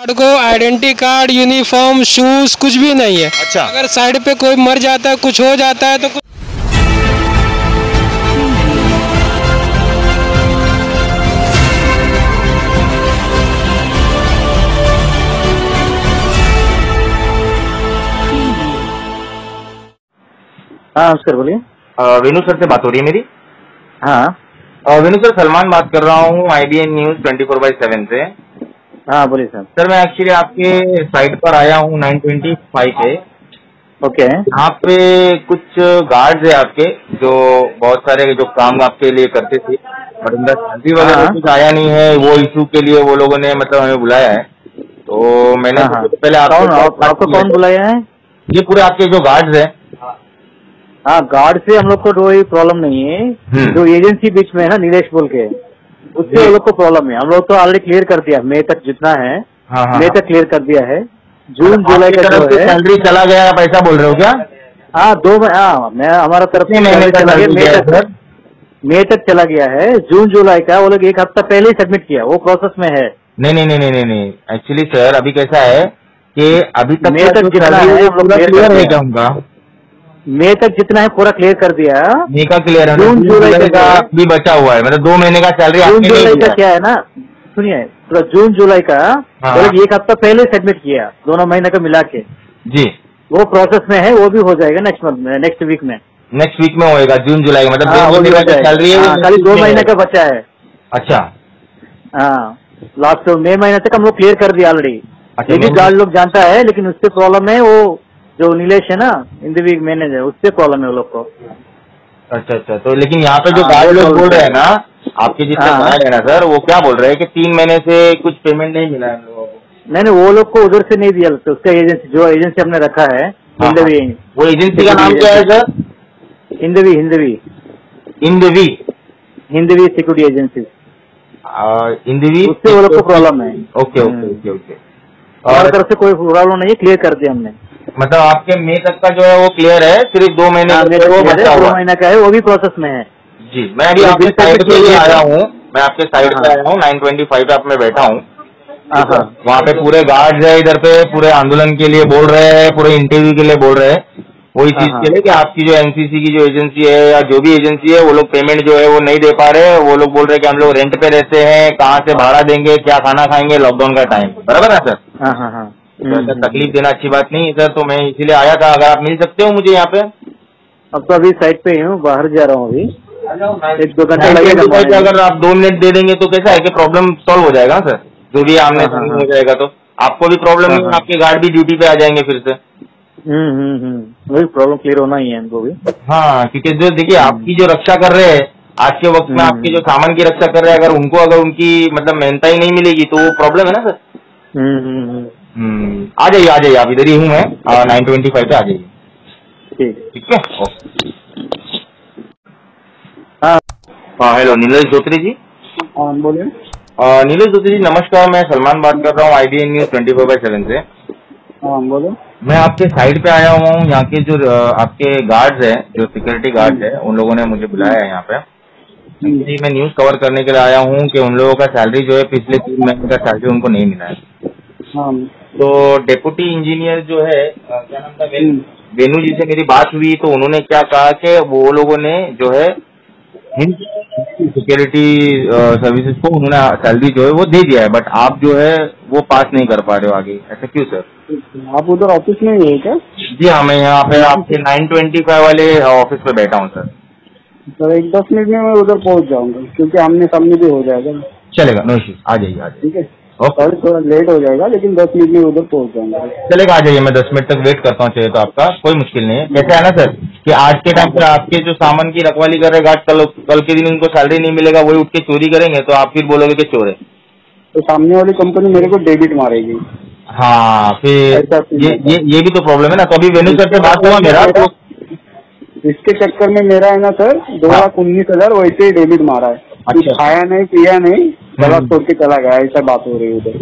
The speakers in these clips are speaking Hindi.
कार्ड को आइडेंटिटी कार्ड यूनिफॉर्म शूज़ कुछ भी नहीं है। अच्छा। अगर साइड पे कोई मर जाता है कुछ हो जाता है तो कुछ हाँ नमस्कार बोलिए। वेनु सर से बात हो रही है मेरी? हाँ। वेनु सर सलमान बात कर रहा हूँ IBN news twenty four by seven से। हाँ बोलिए सर। सर मैं एक्चुअली आपके साइट पर आया हूँ नाइन ट्वेंटी फाइव पे। ओके। यहाँ पे कुछ गार्ड्स है आपके जो बहुत सारे जो काम आपके लिए करते थे। बट उनका सैलरी वगैरह हाँ। कुछ आया नहीं है वो इशू के लिए वो लोगों ने मतलब हमें बुलाया है। तो मैंने हाँ। सोचा पहले कौन आपको आप, आपको कौन बुलाया है? ये पूरे आपके जो गार्ड्स है। हाँ गार्ड से हम लोग को कोई प्रॉब्लम नहीं है। हम्म। जो एजेंसी बीच में है ना नीलेश बोल के। उससे हम लोग को प्रॉब्लम है। हम लोग तो ऑलरेडी क्लियर कर दिया मई तक जितना है। हाँ हाँ मई तक क्लियर कर दिया है। जून जुलाई का जो है। सैलरी चला गया आप ऐसा बोल रहे हो क्या? हाँ दो हाँ मैं हमारा तरफ़ से मई तक मई तक चला गया है। जून जुलाई का वो लोग एक हफ़्ता पहले ही सबमिट किया। वो प्रोसेस में है। नहीं नहीं नहीं नहीं नहीं। एक्चुअली सर अभी कैसा है कि अभी तक का तक जितना है, हम लोग क्लियर है क्या उनका मई तक जितना है पूरा क्लियर कर दिया मई का क्लियर है जून, जुलाई का भी बचा हुआ है। मतलब दो महीने का सैलरी जून जुलाई का क्या है ना? सुनिए पूरा जून जुलाई का। वो एक हफ़्ता पहले सबमिट किया दोनों महीने का मिला के। जी। वो प्रोसेस में है वो भी हो जाएगा नेक्स्ट मंथ में नेक्स्ट वीक में। नेक्स्ट वीक में होएगा जून जुलाई का। मतलब दो महीने का सैलरी है हाँ, खाली दो महीने का बचा है। अच्छा। हाँ लास्ट मई महीने तक हम लोग क्लियर कर दिया ऑलरेडी अच्छा, ये भी लोग जानता है लेकिन उससे प्रॉब्लम है वो जो नीलेश है ना द मैनेजर उससे प्रॉब्लम है वो लोग को। अच्छा अच्छा तो लेकिन यहाँ पे जो हाँ, गार्ड वो लोग बोल रहे हैं ना आपके जितने हाँ। गार्ड है ना सर वो क्या बोल रहे हैं कि तीन महीने से कुछ पेमेंट नहीं मिला है लोगों को? नहीं नहीं वो लोग को उधर से नहीं दिया तो उसका एजेंसी जो एजेंसी हमने रखा है हाँ, हिंदवी वो एजेंसी का नाम क्या है सर? हिंदवी हिंदवी इंदवी हिंदवी सिक्योरिटी एजेंसी इंदवी उससे वो लोग को प्रॉब्लम है। Okay okay hmm. Okay okay. और तरफ़ से कोई प्रॉब्लम नहीं है क्लियर कर दिया हमने। मतलब आपके मई तक का जो है वो क्लियर है सिर्फ़ दो महीने हाँ, का जो है है, दो महीना का है वो भी प्रोसेस में है। जी मैं अभी आपके साइड पे ही लिए आया हूँ। मैं आपके साइड पे हाँ। आया हूँ नाइन ट्वेंटी फाइव पे आप में बैठा हूँ। हाँ हाँ। वहाँ पे पूरे गार्ड है इधर पे पूरे आंदोलन के लिए बोल रहे हैं पूरे इंटरव्यू के लिए बोल रहे हैं। वही चीज़ हाँ, के लिए कि आपकी जो एनसीसी की जो एजेंसी है या जो भी एजेंसी है वो लोग पेमेंट जो है वो नहीं दे पा रहे वो लोग बोल रहे हैं कि हम लोग रेंट पे रहते हैं कहाँ से भाड़ा देंगे क्या खाना खाएँगे लॉकडाउन का टाइम बराबर है सर हाँ हाँ हाँ तो हम्म। तकलीफ़ देना अच्छी बात नहीं है सर तो मैं इसीलिए आया था अगर आप मिल सकते हो मुझे यहाँ पे। अब तो अभी साइड पे ही हूँ बाहर जा रहा हूँ अभी। एक दो घंटा लगेगा अगर आप दो मिनट दे देंगे तो कैसा है कि प्रॉब्लम सॉल्व हो जाएगा सर जो भी आमने हाँ, हाँ, सामने हाँ। हो। जाएगा तो। आपको भी प्रॉब्लम नहीं। आपके गार्ड भी ड्यूटी पे आ जाएँगे फिर से। हम्म हम्म हम्म। वही प्रॉब्लम क्लियर होना ही है हमको भी। हाँ क्योंकि जो देखिए आपकी जो रक्षा कर रहे हैं आज के वक्त में हम्म। आपके जो सामान की रक्षा कर रहे हैं अगर उनको अगर उनकी मतलब मेहनता ही नहीं मिलेगी तो वो प्रॉब्लम है ना सर हम्म। हम्म हम्म हम्म, आ जाइए आ जाइए आप इधर ही हूँ मैं। नाइन ट्वेंटी फाइव पे आ जाइए। ठीक। है? ठीक हाँ। हाँ हेलो नीलेश जोत्री जी। हाँ बोलिए। नीलेश जोत्री जी नमस्कार मैं सलमान बात कर रहा हूँ IBN news twenty four by seven से। बोलो। मैं आपके साइड पे आया हुआ हूँ यहाँ के जो आपके गार्ड्स हैं जो सिक्योरिटी गार्ड्स हैं उन लोगों ने मुझे बुलाया है यहाँ पे। जी मैं न्यूज़ कवर करने के लिए आया हूँ कि उन लोगों का सैलरी जो है पिछले तीन महीने का सैलरी उनको नहीं मिला हाँ। तो डेप्यूटी इंजीनियर जो है क्या नाम था वेनु? वेनु जी से मेरी बात हुई तो उन्होंने क्या कहा कि वो लोगों ने जो है हिंद सिक्योरिटी सर्विसेज़ को उन्होंने सैलरी जो है वो दे दिया है बट आप जो है वो पास नहीं कर पा रहे हो आगे। ऐसा क्यों सर आप उधर ऑफ़िस में ही है क्या? जी हाँ मैं यहाँ पे आपके 925 वाले ऑफ़िस पे बैठा हूँ सर सर एक दस मिनट में मैं उधर पहुँच जाऊँगा क्योंकि आमने सामने भी हो जाएगा। चलेगा नो इश्यूज़ आ जाइए आ जाइए। ठीक है। सर थोड़ा लेट हो जाएगा लेकिन दस मिनट में उधर पहुँच जाऊँगा। चलेगा आ जाइए मैं दस मिनट तक वेट करता हूँ चाहिए तो आपका कोई मुश्किल नहीं है। कैसे है ना सर कि आज के टाइम पर आपके जो सामान की रखवाली कर रहे गार्ड कल कल के दिन उनको सैलरी नहीं मिलेगा वही उठ के चोरी करेंगे तो आप फिर बोलोगे कि चोर है। तो सामने वाली कंपनी मेरे को डेबिट मारेगी। हाँ फिर ये ये ये भी तो प्रॉब्लम है ना। तो अभी वेनु सर से बात हुआ मेरा तो इसके चक्कर में मेरा है ना सर दो हाँ। लाख उन्नीस हज़ार वैसे ही डेबिट मारा है। अच्छा। खाया नहीं पिया नहीं गला हम्म। छोड़ के चला गया ऐसा बात हो रही है उधर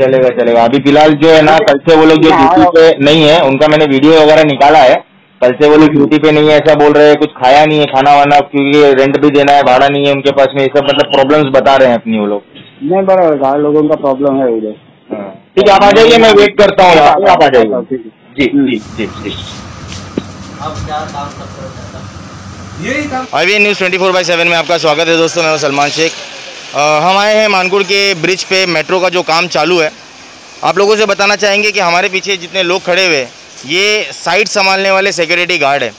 चलेगा चलेगा. अभी फ़िलहाल जो है ना कल से वो लोग जो हाँ, ड्यूटी पे नहीं है उनका मैंने वीडियो वगैरह निकाला है। कल से वो लोग ड्यूटी पे नहीं है ऐसा बोल रहे हैं कुछ खाया नहीं है खाना वाना क्योंकि रेंट भी देना है भाड़ा नहीं है उनके पास में ये सब मतलब प्रॉब्लम्स बता रहे हैं अपनी वो लोग। नहीं बराबर गार्ड लोगों का प्रॉब्लम है उधर। ठीक है आप आ जाइए मैं वेट करता हूँ आप आ जाइए। जी जी जी जी। I news twenty four by seven में आपका स्वागत है दोस्तों मैं हूँ सलमान शेख। हम आए हैं मानकुड़ के ब्रिज पे, मेट्रो का जो काम चालू है। आप लोगों से बताना चाहेंगे कि हमारे पीछे जितने लोग खड़े हुए, ये साइट संभालने वाले सिक्योरिटी गार्ड है।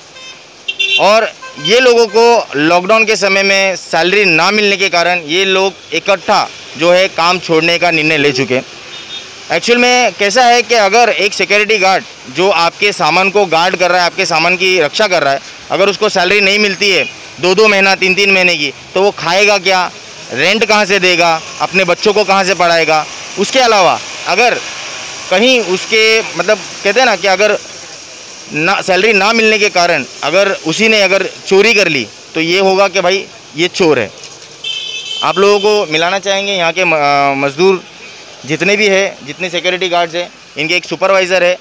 और ये लोगों को लॉकडाउन के समय में सैलरी ना मिलने के कारण ये लोग इकट्ठा जो है काम छोड़ने का निर्णय ले चुके हैं। एक्चुअल में कैसा है कि अगर एक सिक्योरिटी गार्ड जो आपके सामान को गार्ड कर रहा है, आपके सामान की रक्षा कर रहा है, अगर उसको सैलरी नहीं मिलती है दो दो महीना तीन तीन महीने की तो वो खाएगा क्या? रेंट कहाँ से देगा, अपने बच्चों को कहाँ से पढ़ाएगा? उसके अलावा, अगर कहीं उसके मतलब कहते हैं ना कि अगर ना सैलरी ना मिलने के कारण अगर उसी ने अगर चोरी कर ली तो ये होगा कि भाई ये चोर है। आप लोगों को मिलाना चाहेंगे, यहाँ के मजदूर जितने भी है, जितने सिक्योरिटी गार्ड्स हैं, इनके एक सुपरवाइज़र है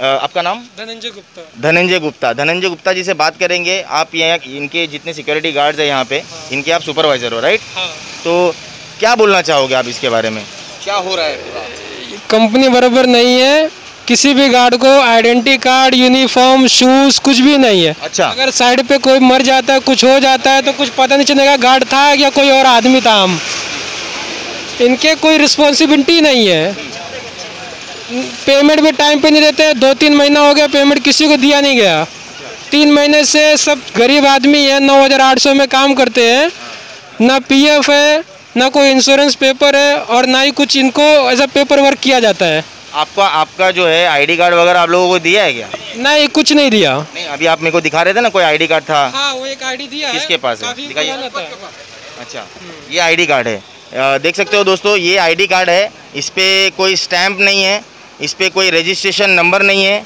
आपका नाम? धनंजय गुप्ता। धनंजय गुप्ता। धनंजय गुप्ता जी से बात करेंगे। आप यहाँ इनके जितने सिक्योरिटी गार्ड्स हैं यहाँ पे हाँ। इनके आप सुपरवाइज़र हो राइट हाँ। तो क्या बोलना चाहोगे आप इसके बारे में? क्या हो रहा है कंपनी बराबर नहीं है। किसी भी गार्ड को आइडेंटिटी कार्ड यूनिफॉर्म शूज़ कुछ भी नहीं है। अच्छा। अगर साइड पे कोई मर जाता है कुछ हो जाता है तो कुछ पता नहीं चलेगा गार्ड था या कोई और आदमी था हम। इनके कोई रिस्पॉन्सिबिलिटी नहीं है। पेमेंट भी टाइम पे नहीं देते दो तीन महीना हो गया पेमेंट किसी को दिया नहीं गया। तीन महीने से सब गरीब आदमी है नौ हज़ार आठ सौ में काम करते हैं। ना पीएफ है ना कोई इंश्योरेंस पेपर है और ना ही कुछ इनको ऐसा पेपर वर्क किया जाता है। आपका आपका जो है आईडी कार्ड वगैरह आप लोगों को दिया है क्या? ना ये कुछ नहीं दिया। नहीं अभी आप मेरे को दिखा रहे थे ना कोई आईडी कार्ड था। हाँ वो एक आईडी दिया किसके पास है? दिखाइए। अच्छा ये आईडी कार्ड है। देख सकते हो दोस्तों ये आईडी कार्ड है इस पे कोई स्टैंप नहीं है। इस पर कोई रजिस्ट्रेशन नंबर नहीं है।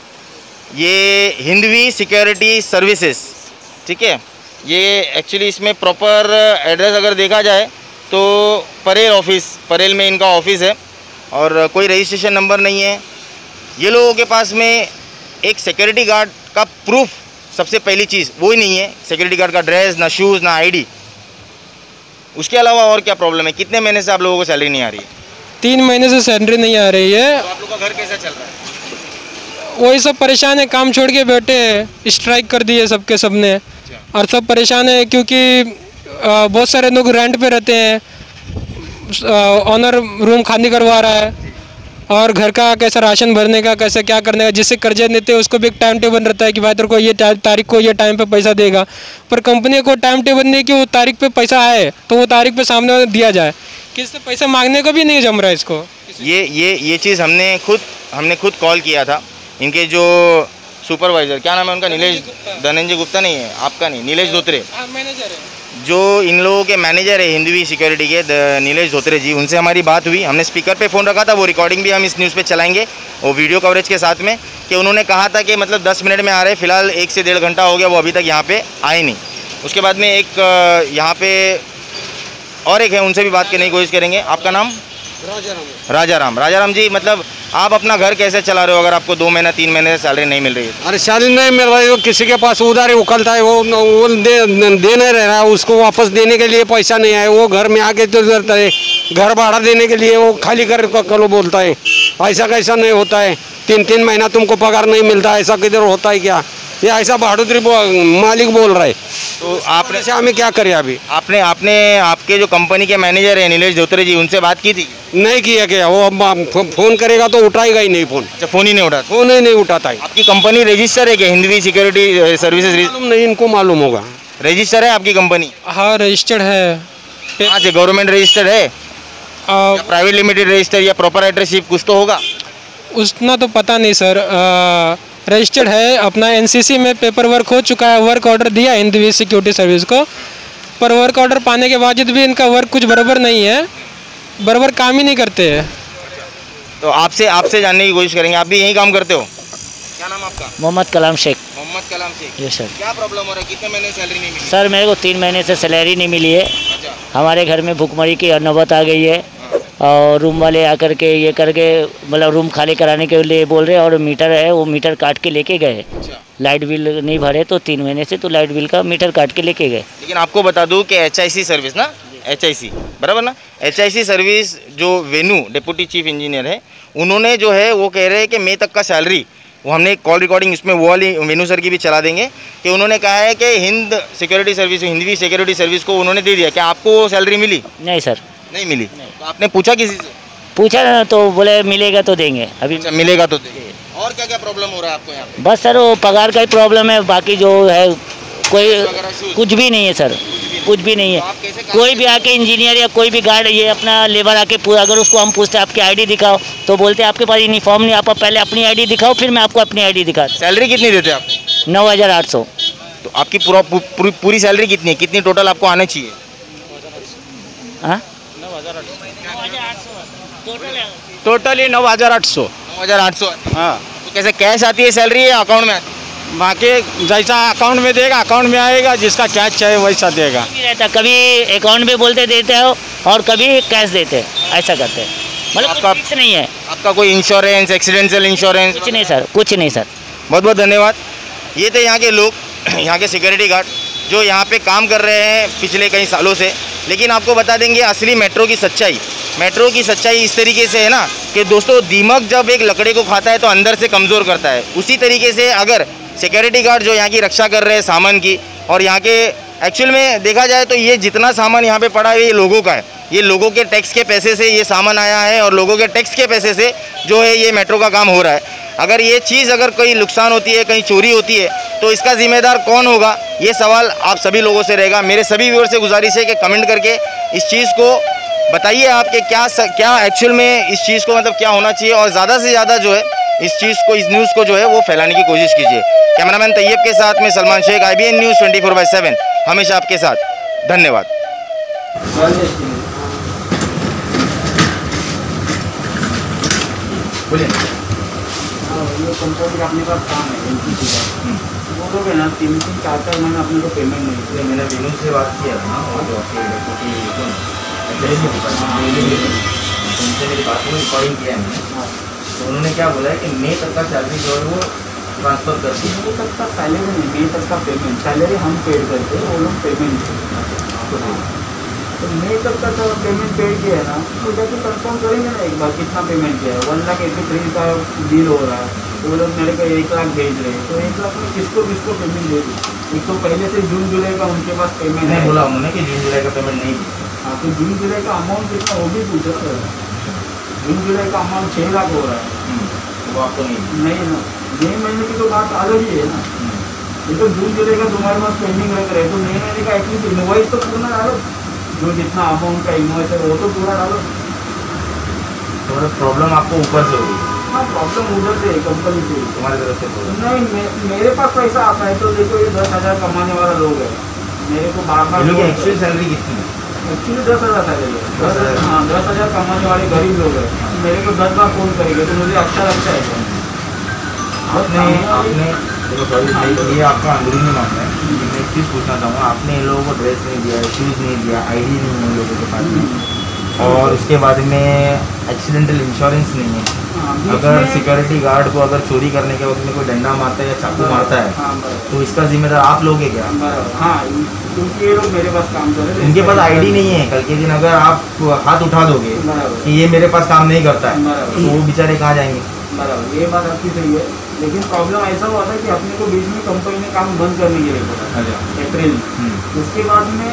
ये हिंदवी सिक्योरिटी सर्विसेज़ ठीक है? ये एक्चुअली इसमें प्रॉपर एड्रेस अगर देखा जाए तो परेल ऑफ़िस परेल में इनका ऑफ़िस है और कोई रजिस्ट्रेशन नंबर नहीं है। ये लोगों के पास में एक सिक्योरिटी गार्ड का प्रूफ सबसे पहली चीज़ वो ही नहीं है। सिक्योरिटी गार्ड का ड्रेस ना शूज़ ना आईडी उसके अलावा और क्या प्रॉब्लम है? कितने महीने से आप लोगों को सैलरी नहीं आ रही है? तीन महीने से सैलरी नहीं आ रही है। तो आप लोग का घर कैसा चल रहा है? वही सब परेशान है काम छोड़ के बैठे हैं स्ट्राइक कर दिए सबके सबने। और सब परेशान है क्योंकि बहुत सारे लोग रेंट पे रहते हैं ऑनर रूम खाली करवा रहा है। और घर का कैसा राशन भरने का कैसे क्या करने का जिससे कर्जे देते हैं उसको भी एक टाइम टेबल रहता है कि भाई तेरे को ये तारीख को ये टाइम पे पैसा देगा। पर कंपनी को टाइम टेबल नहीं कि वो तारीख पे पैसा आए तो वो तारीख पे सामने दिया जाए। किसी पैसा मांगने को भी नहीं जम रहा है इसको? ये ये ये चीज़ हमने खुद हमने खुद कॉल किया था। इनके जो सुपरवाइजर क्या नाम है उनका? नीलेश धनंजय गुप्ता नहीं है आपका नहीं नीलेश धोत्रे। मैनेजर है। जो इन लोगों के मैनेजर है हिंदवी सिक्योरिटी के द- नीलेश धोत्रे जी उनसे हमारी बात हुई। हमने स्पीकर पे फ़ोन रखा था वो रिकॉर्डिंग भी हम इस न्यूज़ पे चलाएँगे। वो वीडियो कवरेज के साथ में कि उन्होंने कहा था कि मतलब 10 मिनट में आ रहे फ़िलहाल एक से डेढ़ घंटा हो गया वो अभी तक यहाँ पे आए नहीं। उसके बाद में एक यहाँ पे और एक है उनसे भी बात करने की कोशिश करेंगे। आपका नाम? राजा राम राजा राम जी मतलब आप अपना घर कैसे चला रहे हो अगर आपको दो महीना तीन महीने से सैलरी नहीं मिल रही है? अरे सैलरी नहीं मिल रही है किसी के पास उधार ही उकलता है वो वो दे दे नहीं रह रहा है उसको वापस देने के लिए पैसा नहीं आया वो घर में आके तो करता है घर भाड़ा देने के लिए वो खाली कर कलो बोलता है। ऐसा कैसा नहीं होता है तीन तीन महीना तुमको पगार नहीं मिलता ऐसा किधर होता है क्या? ये ऐसा बहादुरी मालिक बोल रहा है। तो आपने ऐसे हमें क्या करें अभी? आपने आपने आपके जो कंपनी के मैनेजर हैं नीलेश धोत्रे जी उनसे बात की थी? नहीं किया क्या? वो अब फ़ोन करेगा तो उठाएगा ही नहीं फ़ोन। अच्छा फ़ोन ही नहीं उठा फ़ोन ही नहीं उठाता है। आपकी कंपनी रजिस्टर है क्या? हिंदवी सिक्योरिटी सर्विसेज़ नहीं इनको मालूम होगा। रजिस्टर है आपकी कंपनी हाँ रजिस्टर्ड है। कहाँ से? गवर्नमेंट रजिस्टर्ड है? प्राइवेट लिमिटेड रजिस्टर या प्रोपराइटरशिप कुछ तो होगा? उतना तो पता नहीं सर रजिस्टर्ड है अपना एनसीसी में पेपर वर्क हो चुका है वर्क ऑर्डर दिया है हिंदवी सिक्योरिटी सर्विस को। पर वर्क ऑर्डर पाने के बावजूद भी इनका वर्क कुछ बराबर नहीं है बराबर काम ही नहीं करते हैं। तो आपसे आपसे जानने की कोशिश करेंगे आप भी यही काम करते हो? क्या नाम आपका? मोहम्मद कलाम शेख। मोहम्मद कलाम शेख। ये सर। क्या प्रॉब्लम हो रहा है? कितने महीने सैलरी नहीं मिली? सर मेरे को तीन महीने से सैलरी नहीं मिली है। अच्छा। हमारे घर में भुखमरी की नौबत आ गई है। और रूम वाले आकर के ये करके मतलब रूम खाली कराने के लिए बोल रहे हैं और मीटर है वो मीटर काट के लेके गए। अच्छा। लाइट बिल नहीं भरे तो तीन महीने से तो लाइट बिल का मीटर काट के लेके गए। लेकिन आपको बता दूँ कि एचआईसी सर्विस ना? एचआईसी बराबर ना? एचआईसी सर्विस जो वेनू डिप्टी चीफ इंजीनियर है उन्होंने जो है वो कह रहे हैं कि मई तक का सैलरी वो हमने कॉल रिकॉर्डिंग इसमें वो वाली वेनू सर की भी चला देंगे कि उन्होंने कहा है कि Hind security service Hindi security service को उन्होंने दे दिया। क्या आपको वो सैलरी मिली? नहीं सर नहीं मिली? तो आपने पूछा किसी से? पूछा ना तो बोले मिलेगा तो देंगे। अभी अच्छा मिलेगा तो देंगे। और क्या क्या प्रॉब्लम हो रहा है आपको यहाँ पे? बस सर वो पगार का ही प्रॉब्लम है बाकी जो है कोई कुछ भी नहीं है सर कुछ भी नहीं। तो है काम कोई भी आके इंजीनियर या कोई भी गार्ड ये अपना लेबर आके पूरा अगर उसको हम पूछते हैं आपकी आईडी दिखाओ तो बोलते हैं आपके पास यूनिफॉर्म नहीं आप पहले अपनी आईडी दिखाओ फिर मैं आपको अपनी आईडी दिखा सैलरी कितनी देते हैं आपको नौ हज़ार आठ सौ। तो आपकी पूरा पूरी पूरी सैलरी कितनी है? कितनी टोटल आपको आना चाहिए? हाँ? टोटली नौ हज़ार आठ सौ। नौ हज़ार आठ सौ। हाँ। तो कैसे कैश आती है सैलरी या अकाउंट में? आती बाकी जैसा अकाउंट में देगा अकाउंट में आएगा जिसका कैश चाहिए वैसा देगा। रहता कभी अकाउंट में बोलते देते हो और कभी कैश देते हैं ऐसा करते हैं। मतलब आपका- कुछ नहीं है। आपका कोई इंश्योरेंस एक्सीडेंशियल इंश्योरेंस कुछ नहीं सर कुछ नहीं सर बहुत बहुत धन्यवाद। ये थे यहाँ के लोग यहाँ के सिक्योरिटी गार्ड जो यहाँ पे काम कर रहे हैं पिछले कई सालों से। लेकिन आपको बता देंगे असली मेट्रो की सच्चाई। मेट्रो की सच्चाई इस तरीके से है ना कि दोस्तों, दीमक जब एक लकड़े को खाता है तो अंदर से कमज़ोर करता है। उसी तरीके से अगर सिक्योरिटी गार्ड जो यहाँ की रक्षा कर रहे हैं सामान की, और यहाँ के एक्चुअल में देखा जाए तो ये जितना सामान यहाँ पे पड़ा है, ये लोगों का है। ये लोगों के टैक्स के पैसे से ये सामान आया है, और लोगों के टैक्स के पैसे से जो है ये मेट्रो का काम हो रहा है। अगर ये चीज़ अगर कोई नुकसान होती है, कहीं चोरी होती है तो इसका जिम्मेदार कौन होगा? ये सवाल आप सभी लोगों से रहेगा। मेरे सभी व्यूअर से गुजारिश है कि कमेंट करके इस चीज़ को बताइए आप कि क्या स, क्या एक्चुअल में इस चीज़ को मतलब क्या होना चाहिए और ज़्यादा से ज़्यादा जो है इस चीज़ को इस न्यूज़ को जो है वो फैलाने की कोशिश कीजिए। कैमरामैन तैयब के साथ में Salman Shaikh I B N news twenty four seven. हमेशा आपके साथ। धन्यवाद। बोलिए। ये कंपनी का अपने पास काम है। एनटीपी ना तीन तीन चार चार महीने अपने को पेमेंट नहीं इसलिए मैंने विनू से बात किया था ना और जो आपके डेपुटी उनसे मेरी बात हुई रिकॉर्डिंग किया है। तो उन्होंने क्या बोला है कि मई तक का सैलरी जो है वो ट्रांसफ़र कर दी मई तक का सैलरी नहीं मई तक का पेमेंट सैलरी हम पेड करते हैं वो लोग पेमेंट तो मई तक का जो पेमेंट पेड किया है ना तो जाके कंफर्म करेंगे ना एक बार कितना पेमेंट किया है। वन लाख एट्टी थ्री का बिल हो रहा है। तो वो लोग मेरे को एक लाख भेज रहे हैं। तो एक लाख में किसको किसको पेमेंट दे दूँ? एक तो पहले से जून जुलाई का उनके पास पेमेंट मैंने है। बोला उन्होंने कि जून जुलाई का पेमेंट नहीं दिया। हाँ तो जून जुलाई का अमाउंट कितना वो भी पूछ जून जुलाई का अमाउंट छः लाख हो रहा है। हम्म, तो वो आपको नहीं नहीं ना। मई महीने की तो बात अलग ही है ना। हम्म, ये तो जून जुलाई का तुम्हारे पास पेंडिंग रख रहे तो मई महीने का एटलीस्ट इनवॉइस तो पूरा डालो जो जितना अमाउंट का इनवॉइस है वो तो पूरा डालो। तो प्रॉब्लम आपको ऊपर से होगी हाँ प्रॉब्लम उधर से कंपनी से। तुम्हारी तरफ़ से नहीं मे- मेरे पास पैसा आता है तो देखो ये दस हज़ार कमाने वाला लोग है। मेरे को बार बार एक्चुअल सैलरी कितनी है? एक्चुअली दस हज़ार सैलरी है दस हज़ार। हाँ दस हज़ार कमाने वाले गरीब लोग हैं। मेरे को दस बार फ़ोन करेंगे तो मुझे अच्छा लगता है। आपने आपने ये आपका अंदरूनी मामला है। मैं एक चीज़ पूछना चाहूँगा। आपने इन लोगों को ड्रेस नहीं दिया शूज़ नहीं दिया आईडी नहीं है इन लोगों के पास में। और उसके बाद में एक्सीडेंटल इंश्योरेंस नहीं है। हाँ, अगर सिक्योरिटी गार्ड को अगर चोरी करने के वक्त में कोई डंडा मारता है या चाकू मारता है हाँ तो इसका जिम्मेदार आप लोग है क्या? हाँ क्योंकि लोग मेरे पास काम कर रहे हैं इनके पास आईडी नहीं है। कल के दिन अगर आप हाथ उठा दोगे कि ये मेरे पास काम नहीं करता है तो वो बेचारे कहाँ जाएँगे? ये बात आपकी सही है। लेकिन प्रॉब्लम ऐसा हुआ था कि अपने को बीच में कंपनी ने काम बंद करने के लिए बोला अप्रैल में उसके बाद में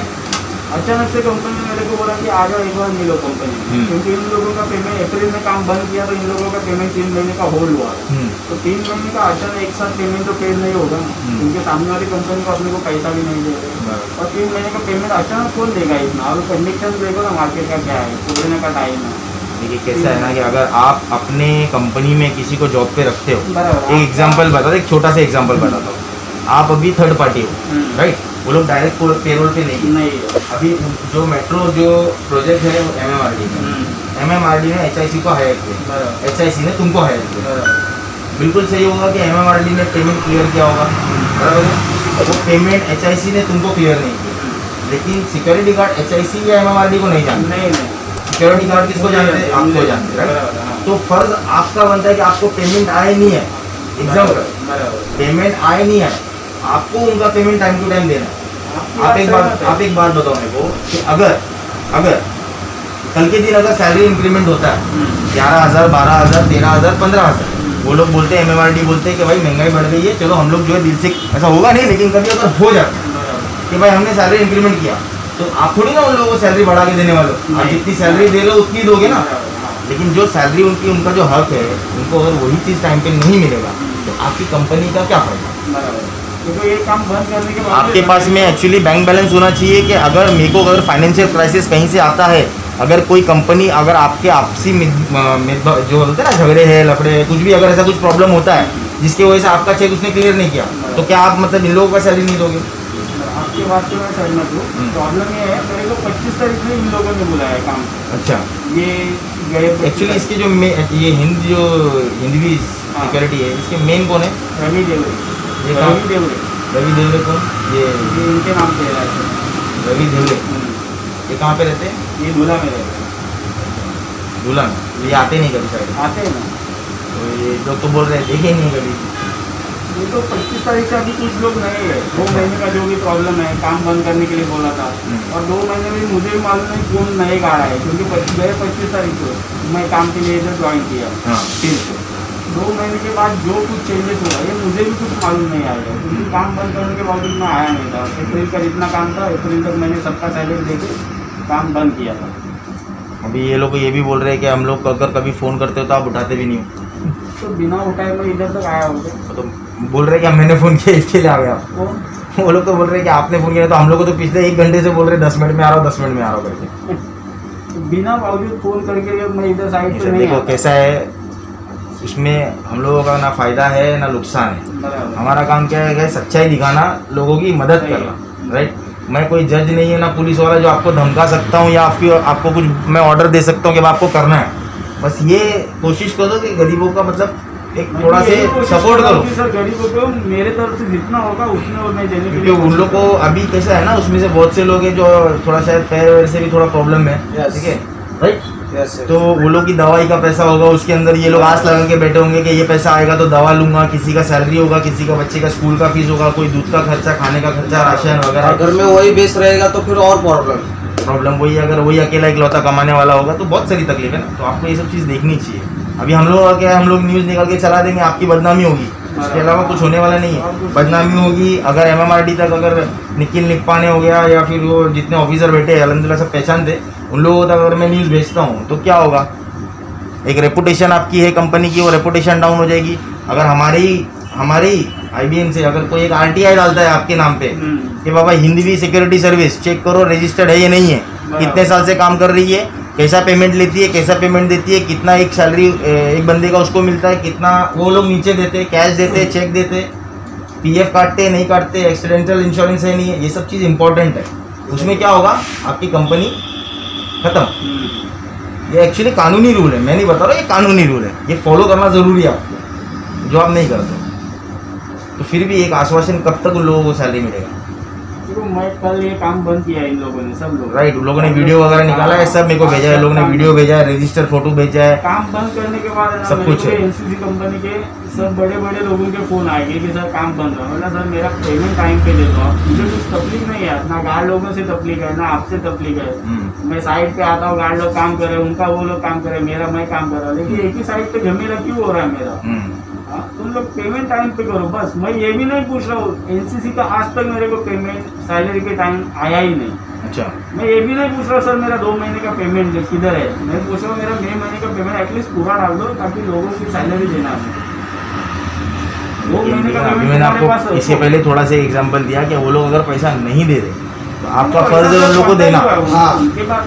अचानक से कंपनी ने मेरे को बोला कि आ जाओ एक बार मिलो कंपनी हम्म। क्योंकि इन लोगों का पेमेंट अप्रैल में काम बंद किया तो इन लोगों का पेमेंट तीन महीने का होल्ड हुआ। हम्म, तो तीन महीने का अचानक एक साथ पेमेंट तो पेड नहीं होगा हम्म। क्योंकि सामने वाली कंपनी को अपने को पैसा भी नहीं देगा और तीन महीने का पेमेंट अचानक कौन देगा इतना? और कंडीशन देखो ना मार्केट का क्या है खुलने का टाइम है। देखिए कैसा है ना कि अगर आप अपने कंपनी में किसी को जॉब पे रखते हो एक एग्जांपल बता दो एक छोटा सा एग्जांपल बताता हूँ। आप अभी थर्ड पार्टी हो हम्म। राइट वो लोग डायरेक्ट पेरोल पे नहीं नहीं अभी जो मेट्रो जो प्रोजेक्ट है वो M M R D hmm. M M R D ने एच आई सी को हायर किया। एच आई सी ने तुमको हायर किया। बिल्कुल सही होगा कि एम एम आर डी ने पेमेंट क्लियर किया होगा। बराबर है? वो पेमेंट एच आई सी ने तुमको क्लियर नहीं किया। लेकिन security guard H I C या एम एम आर डी को नहीं जानते? नहीं नहीं। सिक्योरिटी गार्ड किसको जानते हैं? आपको जानते हैं हाँ। तो फ़र्ज़ आपका बनता है कि आपको पेमेंट आए नहीं है। एग्ज़ाम्पल पेमेंट आए नहीं है। आपको उनका पेमेंट टाइम टू टाइम देना है। आप एक बात। आप एक बात बताओ मेरे को कि अगर अगर कल के दिन अगर सैलरी इंक्रीमेंट होता है हम्म, ग्यारह हज़ार बारह हज़ार तेरह हज़ार पंद्रह हज़ार वो लोग बोलते हैं एम बोलते हैं कि भाई महँगाई बढ़ गई है चलो हम लोग जो है दिल से ऐसा होगा नहीं लेकिन कभी अगर हो जाता है कि भाई हमने सैलरी इंक्रीमेंट किया। तो आप थोड़ी ना उन लोगों को सैलरी बढ़ा के देने वाले आप जितनी सैलरी दे रहे हो उतनी दोगे ना। लेकिन जो सैलरी उनकी उनका जो हक है उनको अगर वही चीज़ टाइम पे नहीं मिलेगा तो आपकी कंपनी का क्या फ़ायदा? बराबर। क्योंकि ये काम बंद करने के बाद आपके पास में एक्चुअली बैंक बैलेंस होना चाहिए कि अगर मेरे को अगर फाइनेंशियल क्राइसिस कहीं से आता है अगर कोई कंपनी अगर आपके आपसी जो होते हैं ना झगड़े हैं लफड़े हैं कुछ भी अगर ऐसा कुछ प्रॉब्लम होता है जिसकी वजह से आपका चेक उसने क्लियर नहीं किया। तो क्या आप मतलब इन लोगों का सैलरी नहीं दोगे? आपके बात से मैं सहमत हूँ। हम्म। प्रॉब्लम ये है मेरे को पच्चीस तारीख में इन लोगों ने बुलाया काम। अच्छा। ये गए एक्चुअली इसके जो मे- ये हिंद जो हिंदवी हाँ। सिक्योरिटी है इसके मेन कौन है? रवि देवरे। रवि देवरे। रवि देवरे कौन? ये ये इनके नाम से है। रवि देवरे। हम्म, ये कहाँ पे रहते हैं? ये धूला में रहते हैं। दुल्हन ये आते नहीं कभी शायद। आते हैं ना। ये लोग तो बोल रहे हैं देखे नहीं कभी। ये तो पच्चीस तारीख से अभी कुछ लोग नए हैं। दो महीने का जो भी प्रॉब्लम है काम बंद करने के लिए बोला था। हम्म। और दो महीने में मुझे भी मालूम नहीं कौन नए का रहा है क्योंकि गए पच्चीस तारीख को मैं काम के लिए इधर ज्वाइन किया। हाँ फिर से। दो महीने के बाद जो कुछ चेंजेस हुआ ये मुझे भी कुछ मालूम नहीं आएगा क्योंकि काम बंद करने के बावजूद मैं आया नहीं था। अप्रैल का जितना काम था अप्रैल तक मैंने सबका सैलरी दे काम बंद किया था। अभी ये लोग ये भी बोल रहे हैं कि हम लोग अगर कभी फ़ोन करते हो तो आप उठाते भी नहीं हो। तो बिना उठाए मैं इधर तक आया होता तो बोल रहे हैं कि मैंने फ़ोन किया इसके लिए आ गया तो वो लोग तो बोल रहे कि आपने फ़ोन किया तो हम लोग को तो पिछले एक घंटे से बोल रहे दस मिनट में आ रहा हूँ दस मिनट में आ रहा हूँ करके। बिना बावजूद फ़ोन करके मैं इधर साइड पे नहीं देखो कैसा है उसमें हम लोगों का ना फ़ायदा है ना नुकसान है। हमारा काम क्या है सच्चाई दिखाना लोगों की मदद करना राइट मैं कोई जज नहीं है ना पुलिस वाला जो आपको धमका सकता हूँ या आपकी आपको कुछ मैं ऑर्डर दे सकता हूँ कि अब आपको करना है। बस ये कोशिश करो कि गरीबों का मतलब एक थोड़ा से सपोर्ट करो सर गरीबों को मेरे तरफ़ से जितना होगा उतने और मैं देने क्योंकि उन लोग को अभी कैसा है ना उसमें से बहुत से लोग हैं जो थोड़ा शायद पैर वैर से भी थोड़ा प्रॉब्लम है। ठीक है? राइट यस तो वो लोग की दवाई का पैसा होगा उसके अंदर ये लोग आस लगा के बैठे होंगे कि ये पैसा आएगा तो दवा लूँगा किसी का सैलरी होगा किसी का बच्चे का स्कूल का फ़ीस होगा कोई दूध का खर्चा खाने का खर्चा राशन वगैरह। घर में वही बेस रहेगा तो फिर और प्रॉब्लम प्रॉब्लम वही अगर वही अकेला इकलौता कमाने वाला होगा तो बहुत सारी तकलीफ़ है ना। तो आपको ये सब चीज़ देखनी चाहिए। अभी हम लोग क्या है हम लोग न्यूज़ निकाल के चला देंगे आपकी बदनामी होगी। उसके अलावा कुछ होने वाला नहीं है। बदनामी होगी अगर एमएमआरडी तक अगर निखिल निप्पाने हो गया या फिर वो जितने ऑफिसर बैठे हैं अलहमदिल्ला सब पहचानते उन लोगों तक अगर मैं न्यूज़ भेजता हूँ तो क्या होगा? एक रेपुटेशन आपकी है कंपनी की वो रेपुटेशन डाउन हो जाएगी। अगर हमारी हमारी आईबीएम से अगर कोई एक आर डालता है आपके नाम पे हम्म, कि बाबा हिंदवी सिक्योरिटी सर्विस चेक करो रजिस्टर्ड है ये नहीं है कितने साल से काम कर रही है कैसा पेमेंट लेती है कैसा पेमेंट देती है कितना एक सैलरी एक बंदे का उसको मिलता है कितना वो लोग नीचे देते हैं कैश देते हैं चेक देते हैं पीएफ काटते नहीं काटते एक्सीडेंटल इंश्योरेंस है नहीं है ये सब चीज़ इंपॉर्टेंट है। उसमें क्या होगा आपकी कंपनी खत्म। हम्म, ये एक्चुअली कानूनी रूल है मैं नहीं बता रहा ये कानूनी रूल है ये फॉलो करना ज़रूरी है आपको जो आप नहीं करते। फिर भी एक आश्वासन कब तक उन लोगों को सैलरी मिलेगा? मैं कल ये काम बंद किया इन लोगों ने सब लोग। राइट उन लोगों ने वीडियो वगैरह निकाला है सब मेरे को भेजा है लोगों ने वीडियो भेजा है रजिस्टर फ़ोटो भेजा काम बंद करने के बाद ना सब कुछ एनसीसी कंपनी के सब बड़े बड़े लोगों के फ़ोन आएँगे कि सर काम बंद रहा सर मेरा पेमेंट टाइम पे दे दो मुझे कुछ तकलीफ़ नहीं है ना गार्ड लोगों से तकलीफ़ है ना आपसे तकलीफ़ है। हम्म, मैं साइड पे आता हूँ गार्ड लोग काम कर उनका वो लोग काम कर रहे मेरा मैं काम कर रहा हूँ। लेकिन एक ही साइड पे झमेला क्यों हो रहा है मेरा? हम्म, तुम लोग पेमेंट टाइम पे करो बस। मैं ये भी नहीं पूछ रहा हूँ एनसीसी का आज तक मेरे को पेमेंट सैलरी के टाइम आया ही नहीं। अच्छा। मैं ये भी नहीं पूछ रहा सर मेरा दो महीने का पेमेंट किधर है? मैं पूछ रहा हूँ मेरा मई महीने का पेमेंट एटलीस्ट पूरा डाल दो ताकि लोगों की सैलरी देना है। दो महीने का पेमेंट मैंने आपको इससे तो- पहले थोड़ा सा एग्ज़ाम्पल दिया कि वो लोग अगर पैसा नहीं दे रहे तो आपका फ़र्ज़ है उन लोग को देना। हाँ। उनके बाद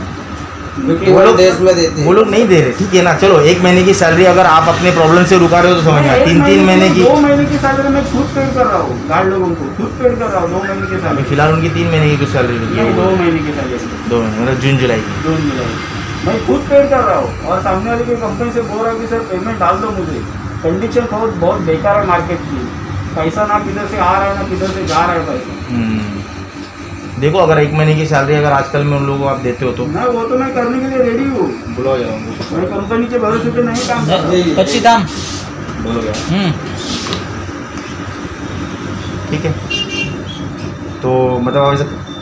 क्योंकि वो लोग- देश में देते हैं। वो लोग नहीं दे रहे ठीक है ना? चलो एक महीने की सैलरी अगर आप अपने प्रॉब्लम से रुका रहे हो तो समझ में तीन तीन महीने की दो महीने की सैलरी मैं खुद पेड कर रहा हूँ गार्ड लोगों को खुद पेड कर रहा हूँ दो महीने की सैलरी फ़िलहाल उनकी तीन महीने की कुछ सैलरी नहीं है। दो महीने की सैलरी दो महीने मतलब जून जुलाई की। जून जुलाई। मैं खुद पेड कर रहा हूँ और सामने वाली की कंपनी से बोल रहा हूँ कि सर पेमेंट डाल दो मुझे। कंडीशन बहुत बहुत बेकार है मार्केट की। पैसा ना किधर से आ रहा है ना किधर से जा रहा है पैसा। हम्म। देखो अगर एक महीने की सैलरी अगर आजकल में उन लोगों को आप देते हो तो। मैं वो तो मैं करने के लिए रेडी हूँ। बुलाओ जरा मैं कंपनी के भरोसे पे नहीं काम कच्ची दाम। ठीक है। तो मतलब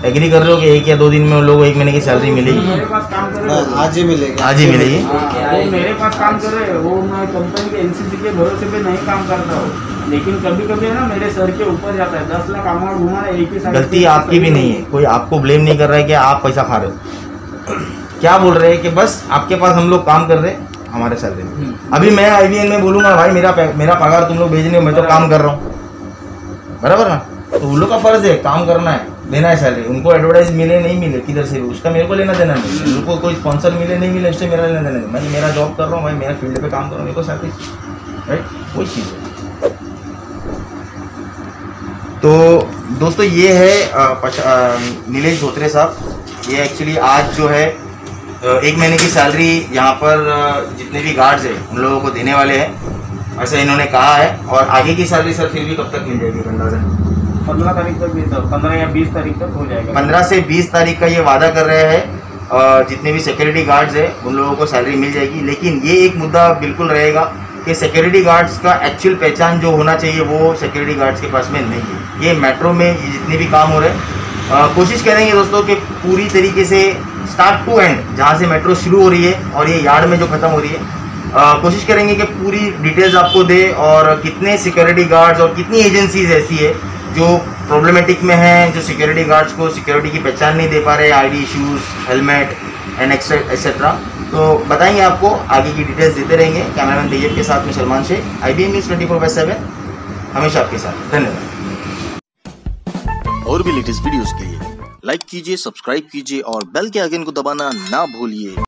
एग्री कर रहे हो कि एक या दो दिन में उन लोगों को एक महीने की सैलरी मिलेगी? मेरे पास काम कर रहे हाँ, हो आज ही मिलेगा। आज ही मिलेगी? हाँ, वो मेरे पास काम कर रहे हैं। वो मैं कंपनी के एनसीसी के भरोसे पे नहीं काम करता हूँ। लेकिन कभी कभी है ना मेरे सर के ऊपर जाता है। दस लाख अमाउंट घुमा रहा है एक ही साथ गलती आपकी भी नहीं है। कोई आपको ब्लेम नहीं कर रहा है कि आप पैसा खा रहे हो। क्या बोल रहे हैं कि बस आपके पास हम लोग काम कर रहे हैं हमारे सैलरी में। अभी मैं आईबीएन में बोलूँगा भाई मेरा मेरा पगार तुम लोग भेजने मैं तो काम कर रहा हूँ। बराबर ना? तो उन लोग का फ़र्ज़ है काम करना है। देना है सैलरी उनको एडवर्टाइज मिले, नहीं मिले, किधर से? भी उसका मेरे को लेना देना नहीं। उन लोग कोई स्पॉन्सर मिले, नहीं मिले, उससे मेरा लेना देना मैं मेरा जॉब कर रहा हूँ, भाई, मेरा फ़ील्ड पे काम कर रहा हूँ, मेरे को सैलरी राइट वही चीज़ है। तो दोस्तों, ये है नीलेश धोत्रे साहब। ये एक्चुअली आज जो है एक महीने की सैलरी यहाँ पर जितने भी गार्ड्स हैं, उन लोगों को देने वाले हैं। ऐसा इन्होंने कहा है। और आगे की सैलरी सर फिर भी कब तक मिल जाएगी, अंदाज़ा? पंद्रह तारीख तक पंद्रह या बीस तारीख तक हो जाएगा। पंद्रह से बीस तारीख का ये वादा कर रहे हैं जितने भी सिक्योरिटी गार्ड्स हैं, उन लोगों को सैलरी मिल जाएगी। लेकिन ये एक मुद्दा बिल्कुल रहेगा कि सिक्योरिटी गार्ड्स का एक्चुअल पहचान जो होना चाहिए, वो सिक्योरिटी गार्ड्स के पास में नहीं है। ये मेट्रो में ये जितने भी काम हो रहे हैं कोशिश करेंगे दोस्तों कि पूरी तरीके से स्टार्ट टू एंड जहाँ से मेट्रो शुरू हो रही है और ये यार्ड में जो ख़त्म हो रही है कोशिश करेंगे कि पूरी डिटेल्स आपको दे और कितने सिक्योरिटी गार्ड्स और कितनी एजेंसीज ऐसी है जो प्रॉब्लमेटिक में है, जो सिक्योरिटी गार्ड्स को सिक्योरिटी की पहचान नहीं दे पा रहे ID issues helmet and etcetera तो बताएँगे आपको, आगे की डिटेल्स देते रहेंगे। कैमरामैन तैयब के साथ में Salman Shaikh I B M news twenty four by seven हमेशा आपके साथ। धन्यवाद। और भी लेटेस्ट वीडियोस के लिए लाइक कीजिए सब्सक्राइब कीजिए और बेल के आइकन को दबाना ना भूलिए।